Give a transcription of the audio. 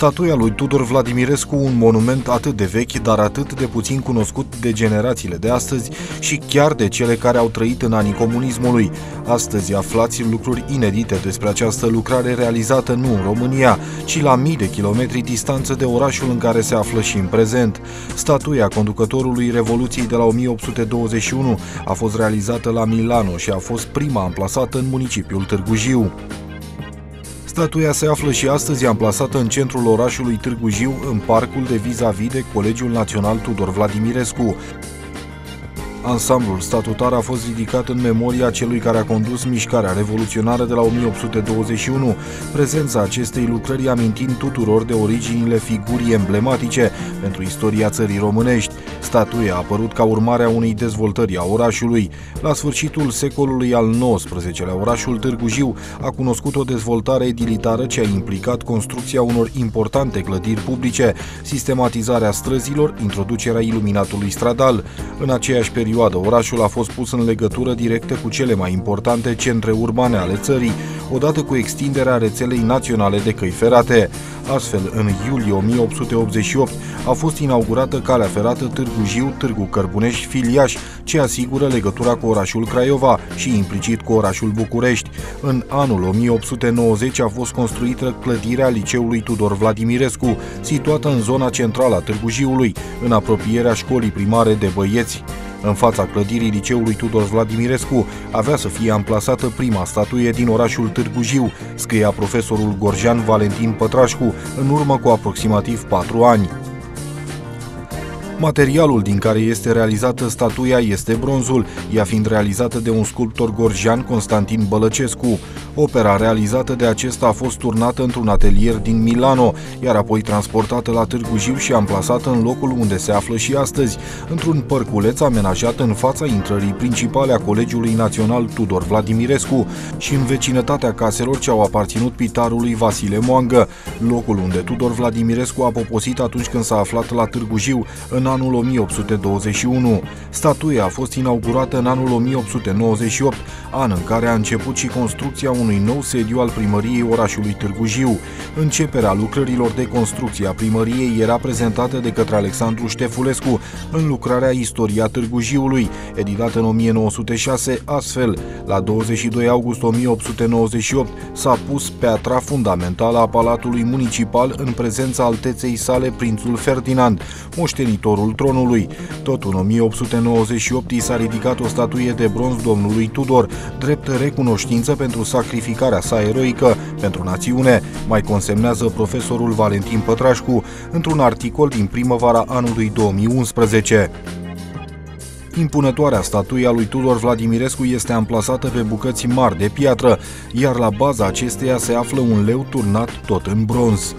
Statuia lui Tudor Vladimirescu, un monument atât de vechi, dar atât de puțin cunoscut de generațiile de astăzi și chiar de cele care au trăit în anii comunismului. Astăzi aflați lucruri inedite despre această lucrare realizată nu în România, ci la mii de kilometri distanță de orașul în care se află și în prezent. Statuia conducătorului Revoluției de la 1821 a fost realizată la Milano și a fost prima amplasată în municipiul Târgu Jiu. Statuia se află și astăzi amplasată în centrul orașului Târgu Jiu, în parcul de vis-a-vis -vis de Colegiul Național Tudor Vladimirescu. Ansamblul statutar a fost ridicat în memoria celui care a condus mișcarea revoluționară de la 1821, prezența acestei lucrări amintind tuturor de originile figurii emblematice pentru istoria țării românești. Statuia a apărut ca urmare a unei dezvoltări a orașului. La sfârșitul secolului al XIX-lea, orașul Târgu Jiu a cunoscut o dezvoltare edilitară ce a implicat construcția unor importante clădiri publice, sistematizarea străzilor, introducerea iluminatului stradal. În aceeași perioadă perioadă, orașul a fost pus în legătură directă cu cele mai importante centre urbane ale țării, odată cu extinderea rețelei naționale de căi ferate. Astfel, în iulie 1888 a fost inaugurată calea ferată Târgu Jiu, Târgu Cărbunești, Filiaș, ce asigură legătura cu orașul Craiova și implicit cu orașul București. În anul 1890 a fost construită clădirea Liceului Tudor Vladimirescu, situată în zona centrală a Târgu Jiului, în apropierea școlii primare de băieți. În fața clădirii liceului Tudor Vladimirescu avea să fie amplasată prima statuie din orașul Târgu Jiu, scria profesorul Gorjan Valentin Pătrașcu în urmă cu aproximativ patru ani. Materialul din care este realizată statuia este bronzul, ea fiind realizată de un sculptor gorjean Constantin Bălăcescu. Opera realizată de acesta a fost turnată într-un atelier din Milano, iar apoi transportată la Târgu Jiu și amplasată în locul unde se află și astăzi, într-un părculeț amenajat în fața intrării principale a Colegiului Național Tudor Vladimirescu și în vecinătatea caselor ce au aparținut pitarului Vasile Moangă, locul unde Tudor Vladimirescu a poposit atunci când s-a aflat la Târgu Jiu, în anul 1821. Statuia a fost inaugurată în anul 1898, an în care a început și construcția unui nou sediu al primăriei orașului Târgu Jiu. Începerea lucrărilor de construcție a primăriei era prezentată de către Alexandru Ștefulescu în lucrarea Istoria Târgu Jiului, editată în 1906, astfel, la 22 august 1898 s-a pus piatra fundamentală a Palatului Municipal în prezența alteței sale prințul Ferdinand, moștenitor următorul tronului. Tot în 1898 i s-a ridicat o statuie de bronz domnului Tudor, drept recunoștință pentru sacrificarea sa eroică pentru națiune, mai consemnează profesorul Valentin Pătrașcu într-un articol din primăvara anului 2011. Impunătoarea statuia lui Tudor Vladimirescu este amplasată pe bucăți mari de piatră, iar la baza acesteia se află un leu turnat tot în bronz.